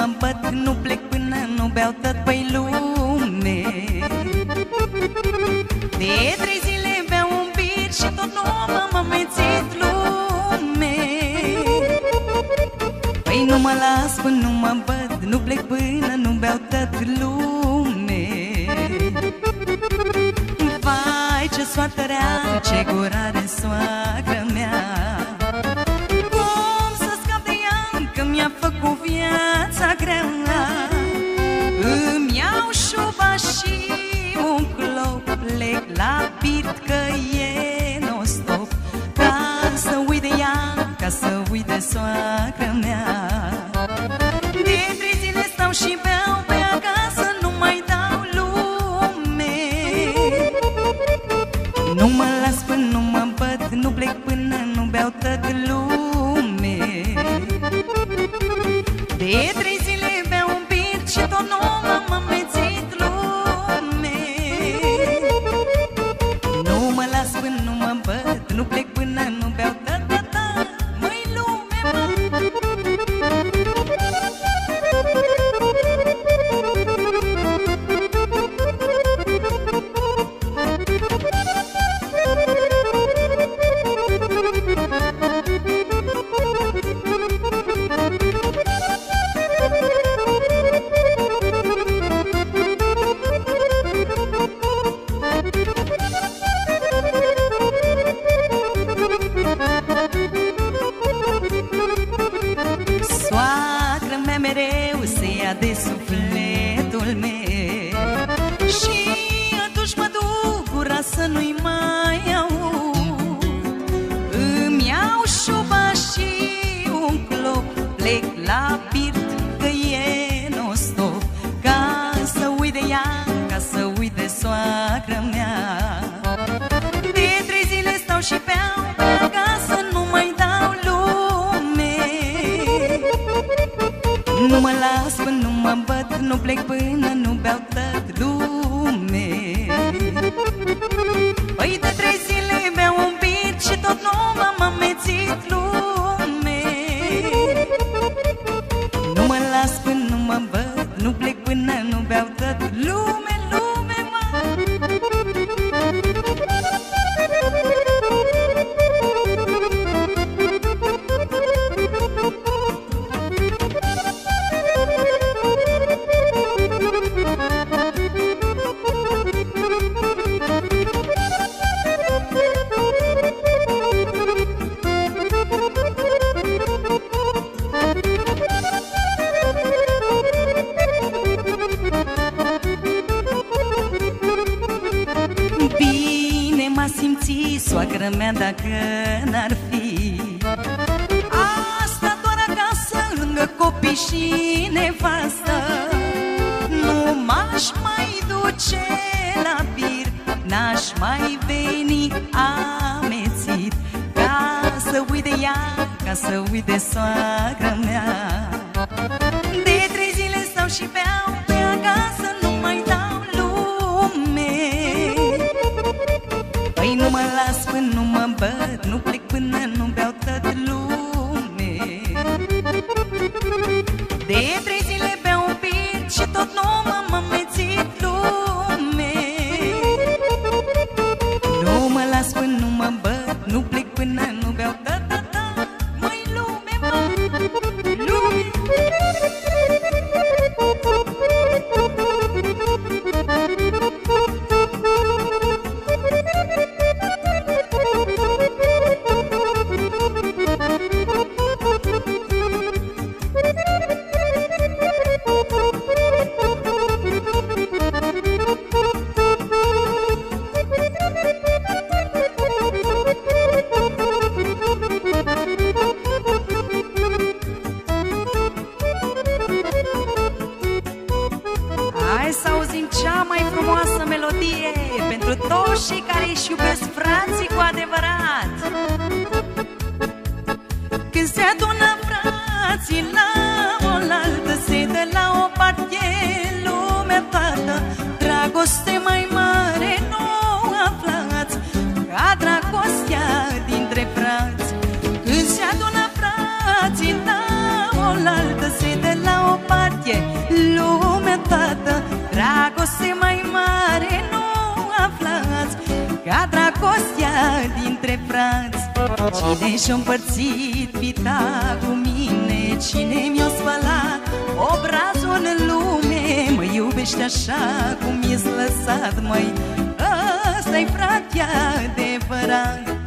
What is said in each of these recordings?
mă bat, Nu plec până nu beau tot pe lume. De trei zile beau un bir Și tot nu m-am mețit lume. Păi nu mă las până nu mă bat, Nu plec până nu beau tot lume. Vai ce soartă rea, ce gurare soacră. no play și nevastă. Nu m-aș mai duce la bir N-aș mai veni amețit. Ca să uit de ea, ca să uit de soacra mea. De trei zile stau și pe samba Hai să auzim cea mai frumoasă melodie Pentru toți cei care își iubesc frații cu adevărat. Când se adună frații la oaltă Se de la o parte lumea toată Dragoste dragoste mai mare nu aflați Ca dragostea dintre frați. Cine și-a împărțit vita cu mine Cine mi-a spălat obrazul în lume Mă iubește așa cum i-s lăsat, măi. Ăsta-i fratea adevărat.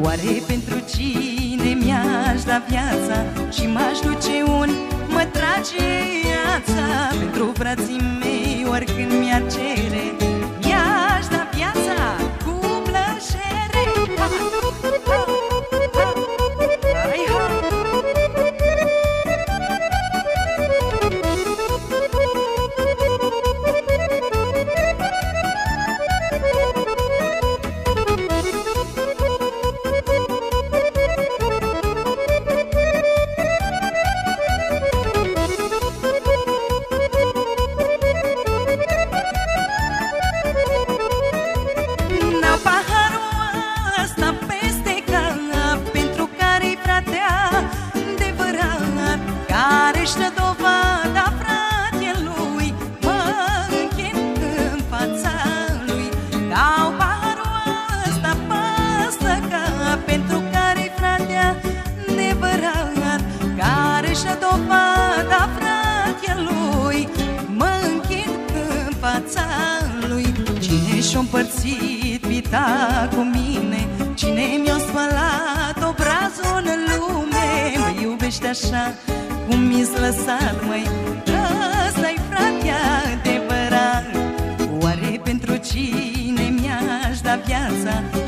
Oare pentru cine mi-aș da viața Și m-aș duce un mă trage viața? Pentru frații mei oricând mi-ar cere Care-și dă dovada fratelui. Mă închin în fața lui. Cine și-a împărțit vita cu mine? Cine mi-a spălat obrazul în lume? Mă iubește așa cum mi-s lăsat, măi. Ăsta-i fratea adevărat. Oare pentru cine mi-aș da viața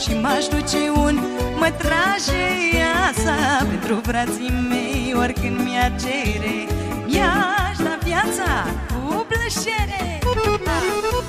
Și m-aș duce un mă trage viața Pentru frații mei oricând mi-ar cere. Mi-aș da viața cu plăcere. Hai,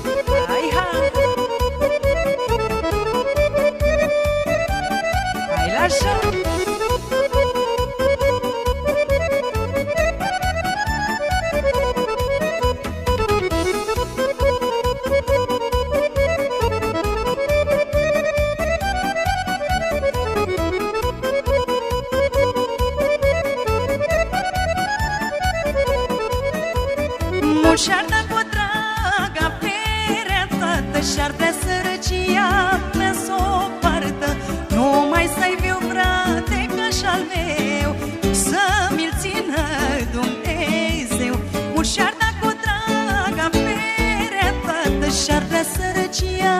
și-ar da cu drag averea toată Și-ar vrea sărăcia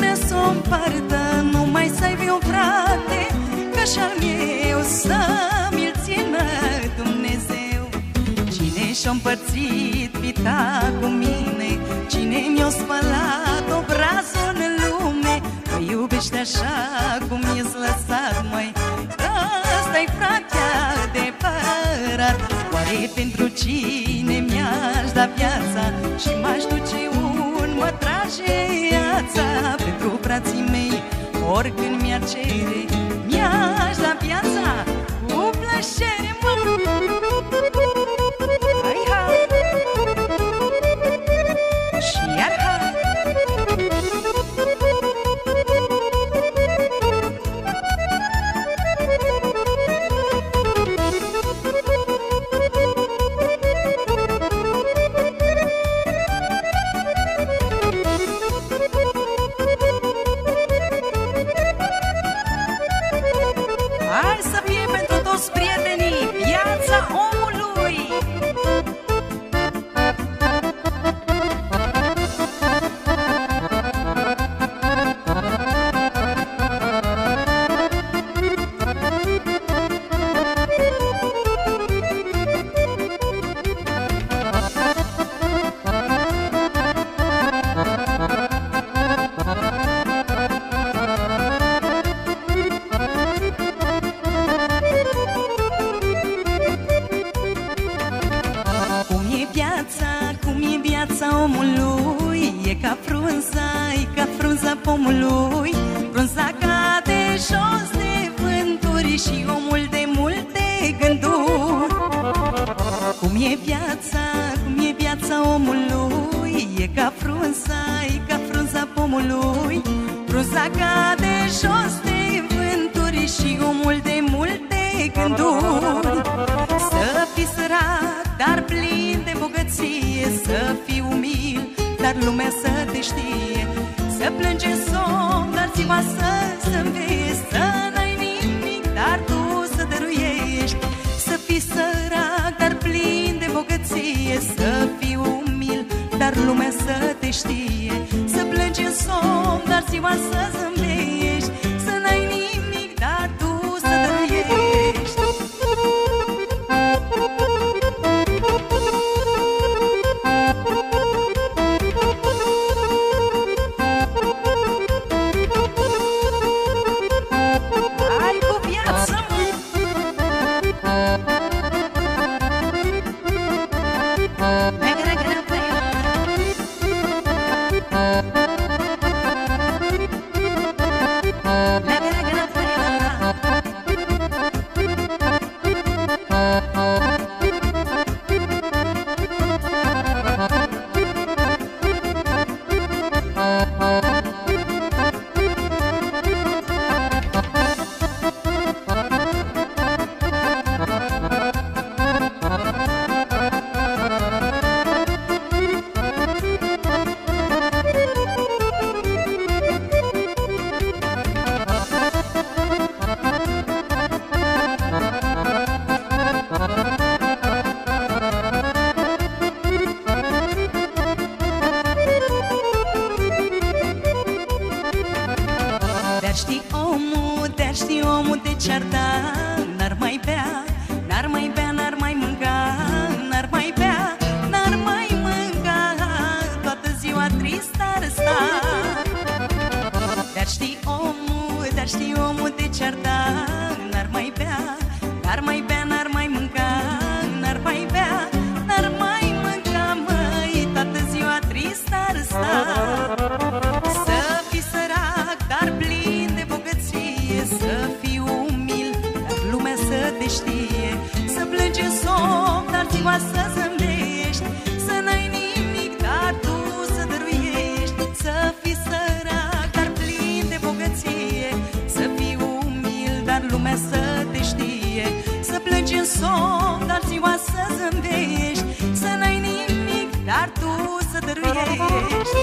mea să o împartă Nu mai să-i viu frate ca și-al meu Să mi-l țină Dumnezeu. Cine și-a împărțit vita cu mine Cine mi-a spălat obrazul în lume Mă iubește așa cum i-s lăsat, măi. Ăsta-i fratea adevărat Oare pentru cine mi-aș da viața Și m-aș duce un mă trage viața Pentru frații mei oricând mi-ar cere Cum e viața, cum e viața omului. E ca frunza, e ca frunza pomului. Frunza cade jos de vânturi Și omul de multe gânduri. Să fii sărac, dar plin de bogăție. Să fii umil, dar dar lumea să te știe. Să plânge somn, dar ziua să zâmbești Să Să fii sărac, dar plin de bogăție. Să fii umil, dar lumea să te știe. Să plângi în somn, dar ziua să Dar știi omul, dar știi omul de ce-ar da N-ar mai bea, n-ar mai bea, n-ar mai mânca N-ar mai bea, n-ar mai mânca. Toată ziua trist ar sta. Dar știi omul, dar știi omul de ce-ar da N-ar mai bea, n-ar mai bea, n-ar somn, dar ziua să zâmbești. Să n-ai nimic, dar tu să dăruiești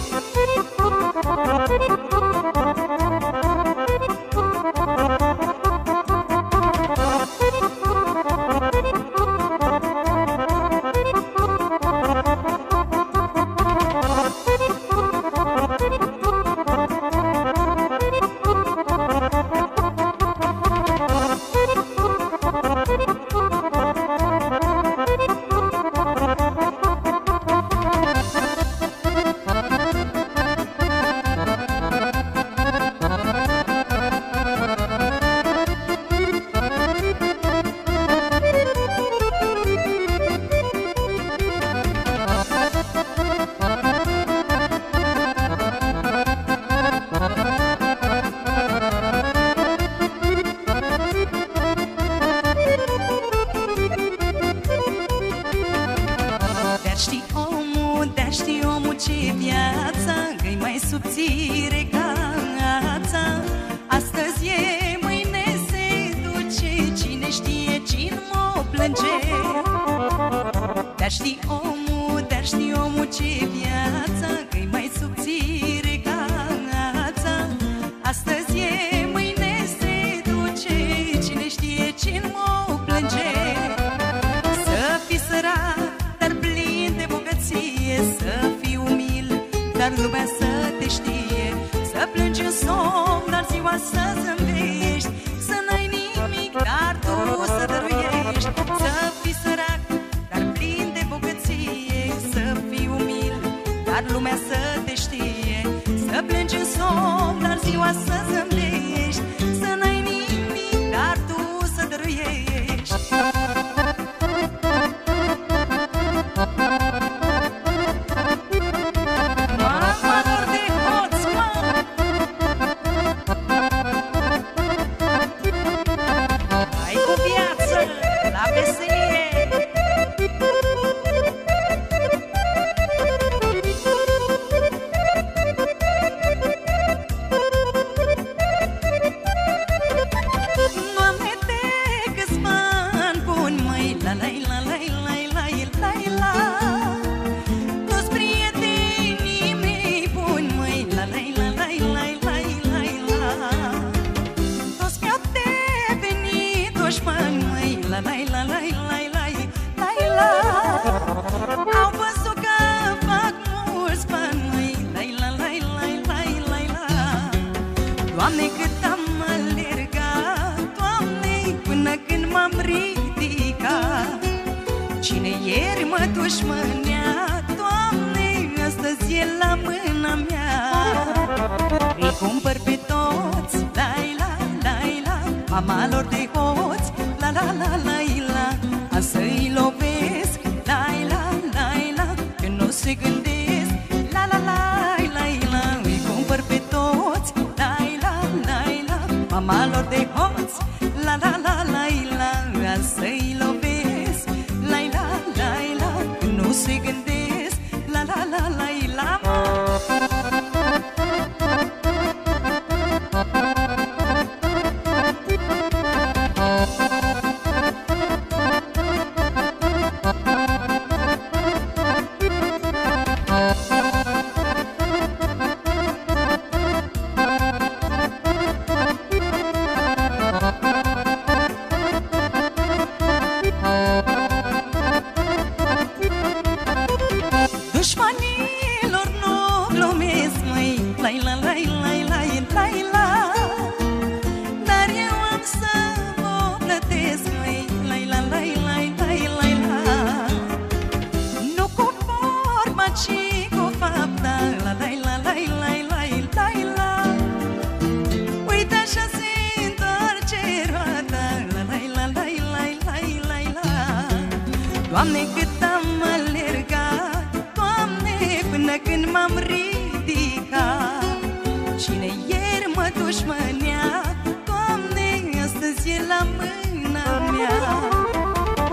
mai subțire ca ața Astăzi e, mâine se duce. Cine știe cine mă plânge? Dar știi omul, dar știi omul ce viața că mai subțire somn, dar ziua să zâmbești Să n-ai nimic, dar tu să dăruiești. Să fii sărac, dar plin de bogăție. Să fii umil, dar lumea să te știe. Să plângi în somn, dar ziua să zâmbești de la mâna mea. Îi cumpăr pe toți, lai la, lai la, mamalor de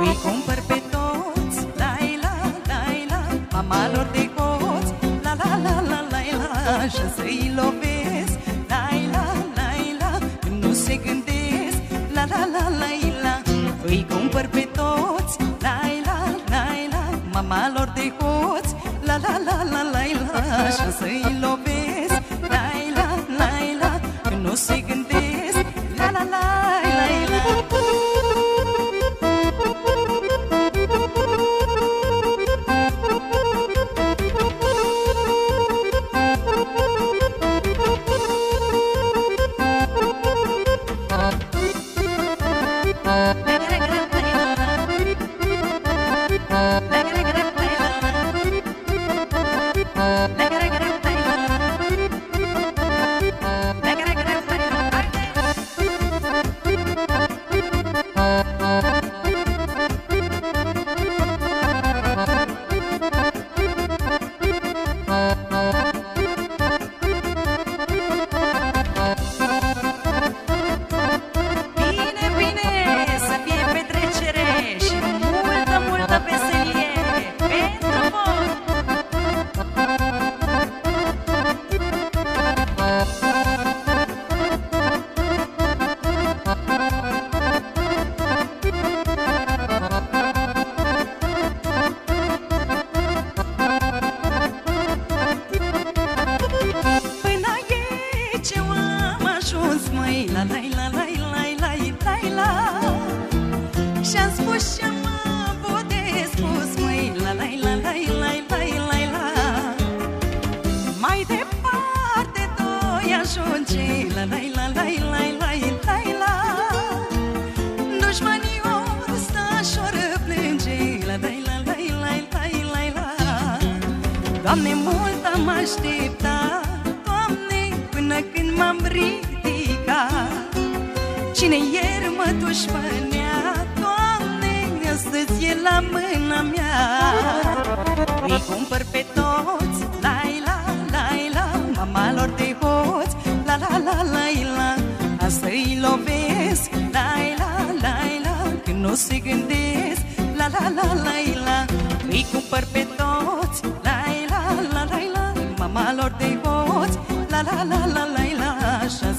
Îi cumpăr pe toți, lai la, lai la Mama lor de coți, la la la la la la Și să-i lovi Cine ieri mă dușmânea Doamne, astăzi e la mâna mea. Îi cumpăr pe toți Lai la, lai la Mama lor de hoți La la la lai la Asta îi lovesc. Lai la, lai la Când nu se gândesc. La la la lai la Îi cumpăr pe toți. Lai la, la lai la Mama lor de hoți La la la la lai la Așa